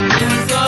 Go!